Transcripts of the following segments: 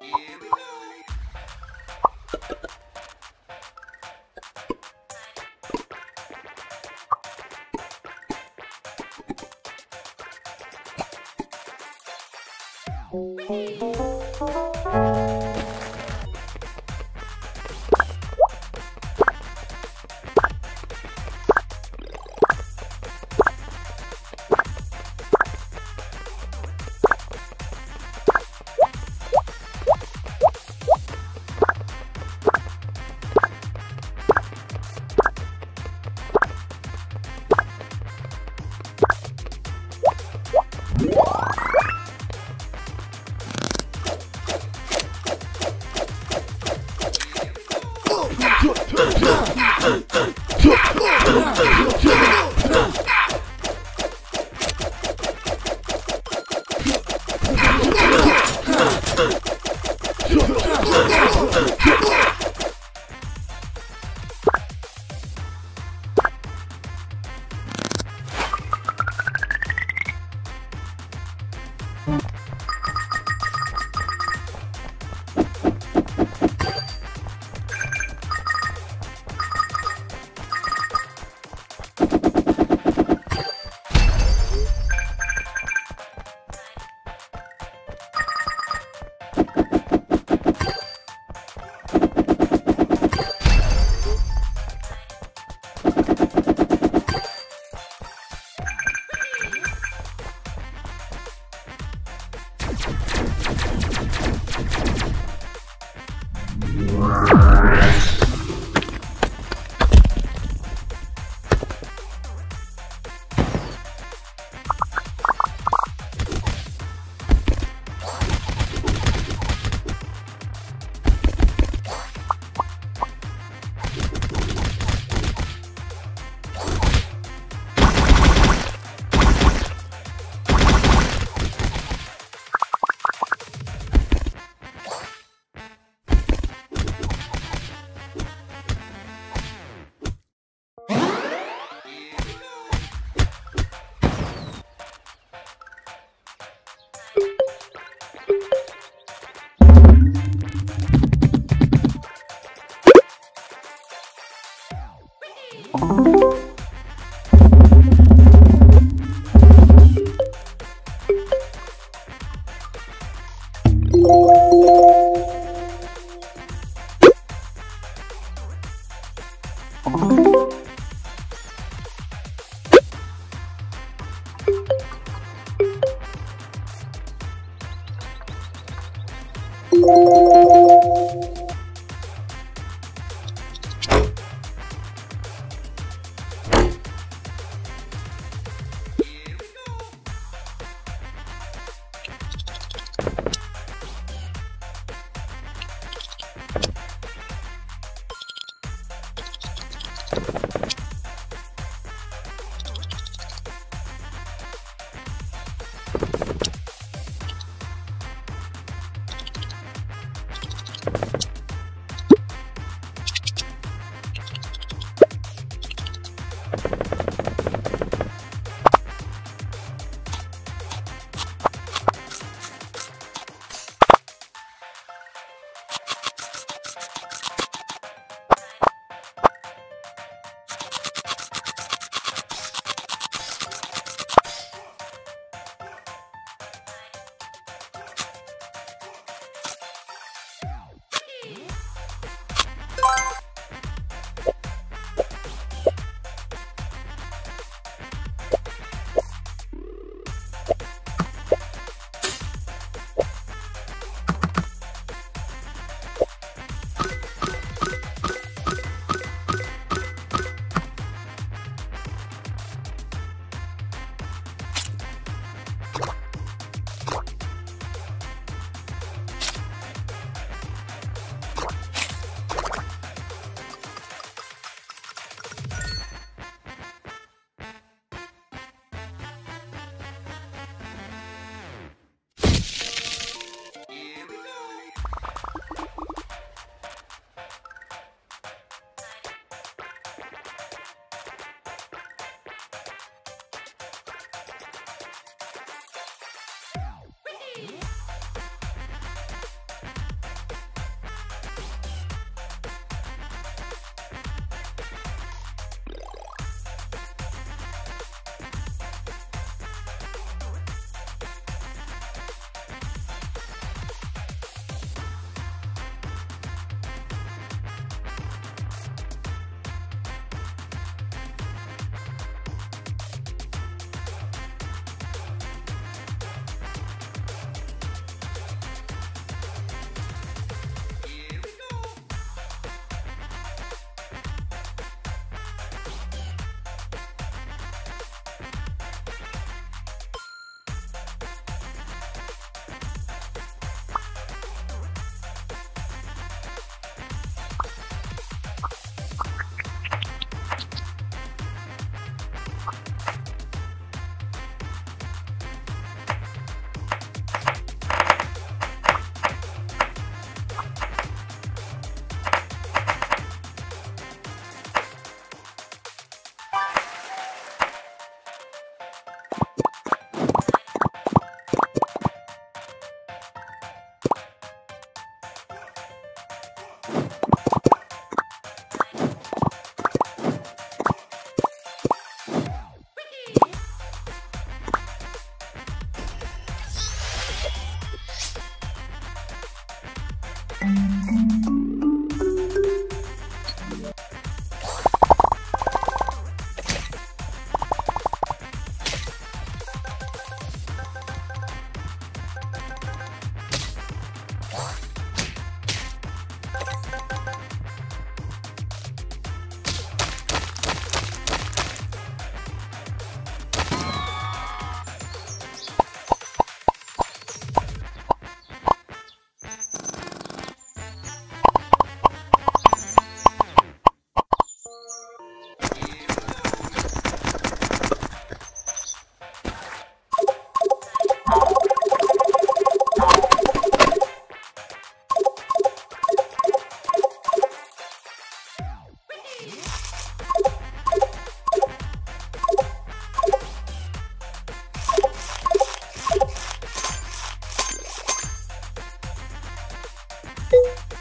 Here we go. 안녕.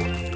Bye.